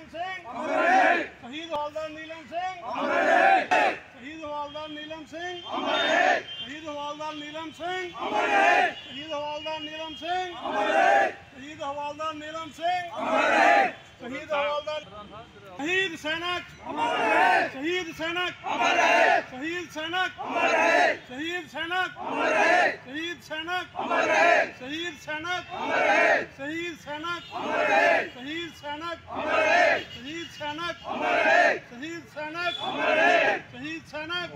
ਨੀਲਮ ਸਿੰਘ ਅਮਰ ਹੈ ਸ਼ਹੀਦ ਹਵਾਲਦਾਰ ਨੀਲਮ ਸਿੰਘ ਅਮਰ ਹੈ ਸ਼ਹੀਦ ਹਵਾਲਦਾਰ ਨੀਲਮ ਸਿੰਘ ਅਮਰ ਹੈ ਸ਼ਹੀਦ ਹਵਾਲਦਾਰ ਨੀਲਮ ਸਿੰਘ ਅਮਰ ਹੈ ਸ਼ਹੀਦ ਹਵਾਲਦਾਰ ਨੀਲਮ ਸਿੰਘ ਅਮਰ ਹੈ ਸ਼ਹੀਦ ਹਵਾਲਦਾਰ ਨੀਲਮ ਸਿੰਘ ਅਮਰ ਹੈ ਸ਼ਹੀਦ ਹਵਾਲਦਾਰ ਸ਼ਹੀਦ ਸੈਨਕ ਅਮਰ ਹੈ ਸ਼ਹੀਦ ਸੈਨਕ ਅਮਰ ਹੈ ਸ਼ਹੀਦ ਸੈਨਕ ਅਮਰ ਹੈ ਸ਼ਹੀਦ ਸੈਨਕ ਅਮਰ ਹੈ ਸ਼ਹੀਦ ਸੈਨਕ ਅਮਰ ਹੈ शहीद सैनिक शहीद सैनिक शहीद सैनिक शहीद सैनिक शहीद सैनिक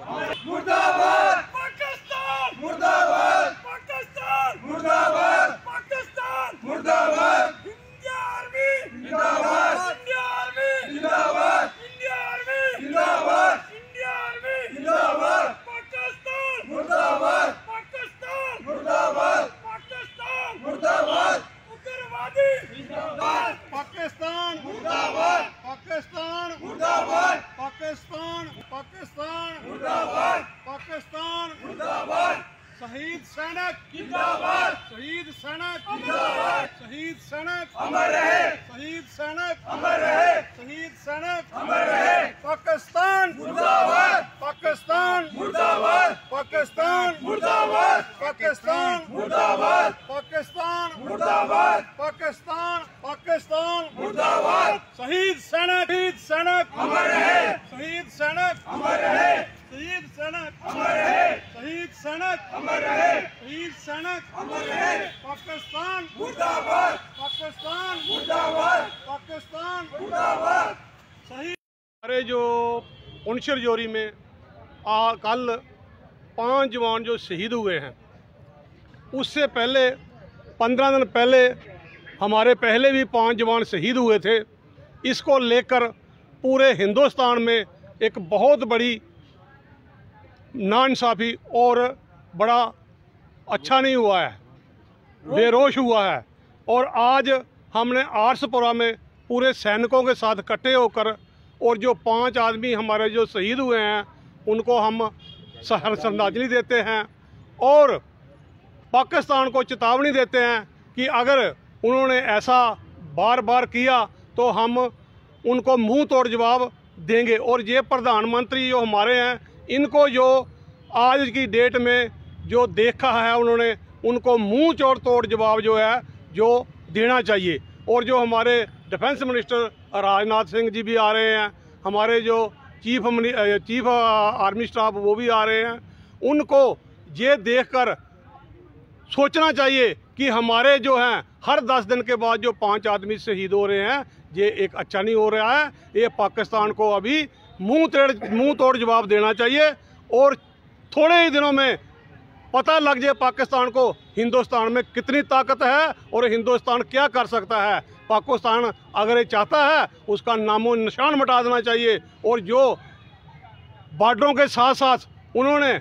मुर्दाबाद पाकिस्तान मुर्दाबाद पाकिस्तान मुर्दाबाद पाकिस्तान मुर्दाबाद इंडिया आर्मी जिंदाबाद इंडिया आर्मी जिंदाबाद इंडिया आर्मी जिंदाबाद इंडिया आर्मी जिंदाबाद पाकिस्तान मुर्दाबाद पाकिस्तान मुर्दाबाद पाकिस्तान मुर्दाबाद उग्रवादी जिंदाबाद पाकिस्तान मुर्दाबाद पाकिस्तान मुर्दाबाद पाकिस्तान पाकिस्तान मुर्दाबाद पाकिस्तान मुर्दाबाद शहीद सैनिक। जिंदाबाद। शहीद सैनिक। जिंदाबाद। शहीद सैनिक। अमर रहे। शहीद सैनिक। अमर रहे। शहीद सैनिक। अमर रहे। पाकिस्तान। मुर्दाबाद। पाकिस्तान। मुर्दाबाद। पाकिस्तान। मुर्दाबाद। पाकिस्तान। मुर्दाबाद। पाकिस्तान। मुर्दाबाद। पाकिस्तान। पाकिस्तान। मुर्दाबाद। शहीद सैनिक। शहीद सैनिक। अमर रहे। शहीद सैनिक। अमर रहे। शहीद सैनिक। अमर रहे। सैनिक अमर रहे। शहीद सैनिक अमर रहे। पाकिस्तान। मुर्दाबाद। पाकिस्तान। मुर्दाबाद। पाकिस्तान। मुर्दाबाद। शहीद हमारे जो पुनशर जोरी में आ कल पाँच जवान जो शहीद हुए हैं उससे पहले पंद्रह दिन पहले हमारे पहले भी पाँच जवान शहीद हुए थे। इसको लेकर पूरे हिंदुस्तान में एक बहुत बड़ी नाइंसाफ़ी और बड़ा अच्छा नहीं हुआ है। बेरोश हुआ है। और आज हमने आर्सपुरा में पूरे सैनिकों के साथ इकट्ठे होकर और जो पाँच आदमी हमारे जो शहीद हुए हैं, उनको हम सह- श्रद्धांजलि देते हैं और पाकिस्तान को चेतावनी देते हैं कि अगर उन्होंने ऐसा बार बार किया तो हम उनको मुँह तोड़ जवाब देंगे। और ये प्रधानमंत्री जो हमारे हैं इनको जो आज की डेट में जो देखा है उन्होंने, उनको मुँह चोड़ तोड़ जवाब जो है, जो देना चाहिए। और जो हमारे डिफेंस मिनिस्टर राजनाथ सिंह जी भी आ रहे हैं, हमारे जो चीफ चीफ आर्मी स्टाफ वो भी आ रहे हैं, उनको ये देखकर सोचना चाहिए कि हमारे जो हैं, हर दस दिन के बाद जो पाँच आदमी शहीद हो रहे हैं, ये एक अच्छा नहीं हो रहा है, ये पाकिस्तान को अभी मुँह तेड़ मुँह तोड़ जवाब देना चाहिए और थोड़े ही दिनों में पता लग जाए पाकिस्तान को हिंदुस्तान में कितनी ताकत है और हिंदुस्तान क्या कर सकता है। पाकिस्तान अगर ये चाहता है, उसका नामो निशान मिटा देना चाहिए और जो बॉर्डरों के साथ साथ उन्होंने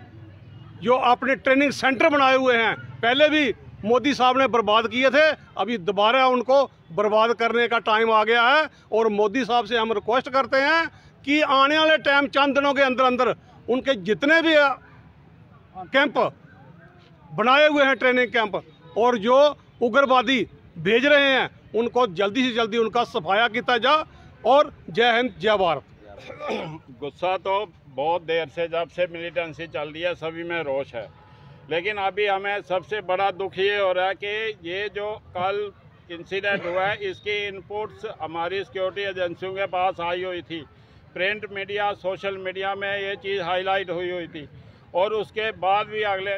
जो अपने ट्रेनिंग सेंटर बनाए हुए हैं, पहले भी मोदी साहब ने बर्बाद किए थे, अभी दोबारा उनको बर्बाद करने का टाइम आ गया है और मोदी साहब से हम रिक्वेस्ट करते हैं कि आने वाले टाइम चंद दिनों के अंदर अंदर उनके जितने भी कैंप बनाए हुए हैं ट्रेनिंग कैंप और जो उग्रवादी भेज रहे हैं, उनको जल्दी से जल्दी उनका सफाया किया जा, और जय हिंद, जय भारत। गुस्सा तो बहुत देर से, जब से मिलिटेंसी चल रही है, सभी में रोष है। लेकिन अभी हमें सबसे बड़ा दुख ये हो रहा है कि ये जो कल इंसिडेंट हुआ है, इसकी इनपुट्स हमारी सिक्योरिटी एजेंसियों के पास आई हुई थी। प्रिंट मीडिया सोशल मीडिया में ये चीज़ हाईलाइट हुई हुई थी। और उसके बाद भी अगले